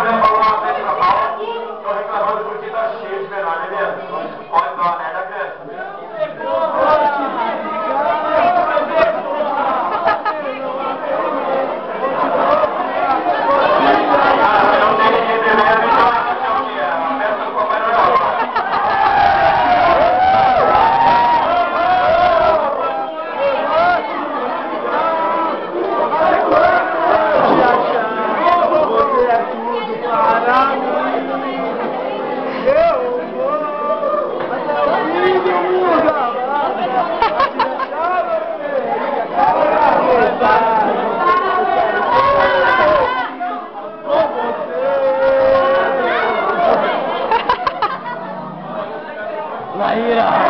problema a alguma vez na Paulo, estou reclamando porque está cheio de penal, beleza? Então, pode 满意了。